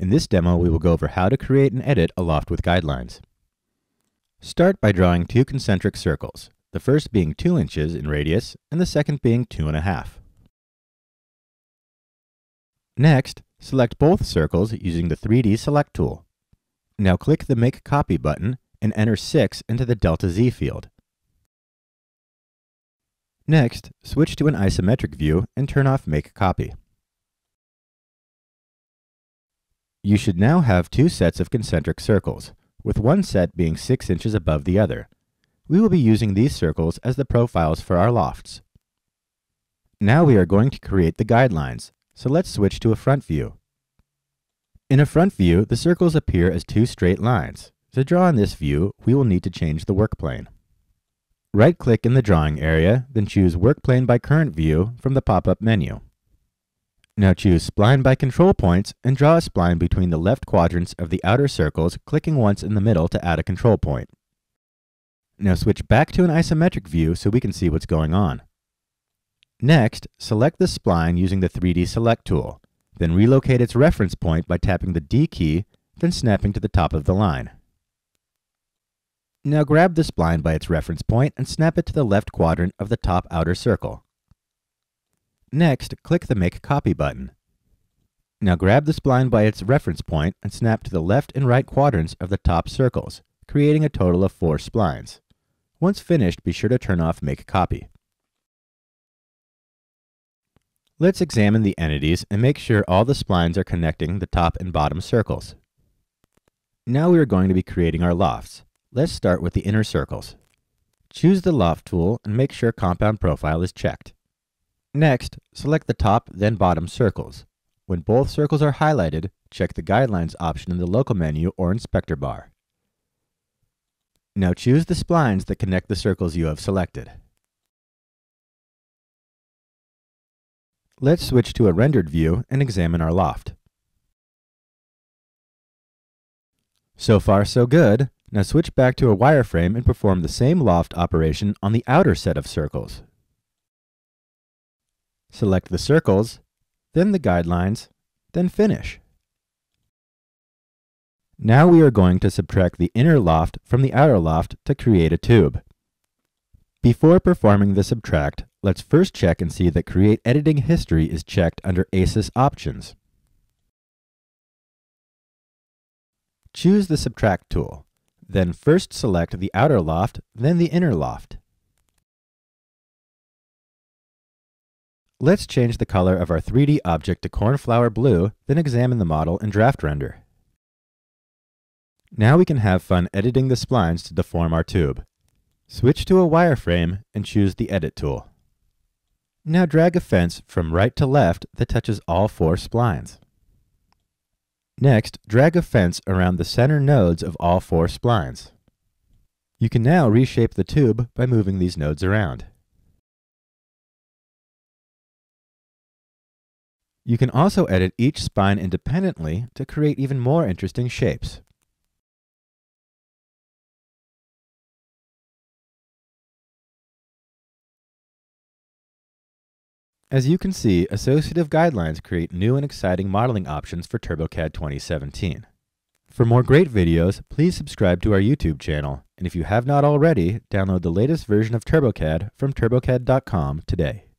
In this demo, we will go over how to create and edit a loft with guidelines. Start by drawing two concentric circles, the first being 2 inches in radius and the second being 2.5. Next, select both circles using the 3D Select tool. Now click the Make Copy button and enter 6 into the Delta Z field. Next, switch to an isometric view and turn off Make Copy. You should now have two sets of concentric circles, with one set being 6 inches above the other. We will be using these circles as the profiles for our lofts. Now we are going to create the guidelines, so let's switch to a front view. In a front view, the circles appear as two straight lines. To draw in this view, we will need to change the work plane. Right-click in the drawing area, then choose Work Plane by Current View from the pop-up menu. Now choose Spline by Control Points and draw a spline between the left quadrants of the outer circles, clicking once in the middle to add a control point. Now switch back to an isometric view so we can see what's going on. Next, select the spline using the 3D Select tool, then relocate its reference point by tapping the D key, then snapping to the top of the line. Now grab the spline by its reference point and snap it to the left quadrant of the top outer circle. Next, click the Make Copy button. Now grab the spline by its reference point and snap to the left and right quadrants of the top circles, creating a total of four splines. Once finished, be sure to turn off Make Copy. Let's examine the entities and make sure all the splines are connecting the top and bottom circles. Now we are going to be creating our lofts. Let's start with the inner circles. Choose the Loft tool and make sure Compound Profile is checked. Next, select the top then bottom circles. When both circles are highlighted, check the Guidelines option in the Local menu or Inspector bar. Now choose the splines that connect the circles you have selected. Let's switch to a rendered view and examine our loft. So far so good. Now switch back to a wireframe and perform the same loft operation on the outer set of circles. Select the circles, then the guidelines, then finish. Now we are going to subtract the inner loft from the outer loft to create a tube. Before performing the subtract, let's first check and see that Create Editing History is checked under ACIS Options. Choose the Subtract tool. Then first select the outer loft, then the inner loft. Let's change the color of our 3D object to cornflower blue, then examine the model in Draft Render. Now we can have fun editing the splines to deform our tube. Switch to a wireframe and choose the Edit tool. Now drag a fence from right to left that touches all four splines. Next, drag a fence around the center nodes of all four splines. You can now reshape the tube by moving these nodes around. You can also edit each spline independently to create even more interesting shapes. As you can see, associative guidelines create new and exciting modeling options for TurboCAD 2017. For more great videos, please subscribe to our YouTube channel, and if you have not already, download the latest version of TurboCAD from turbocad.com today.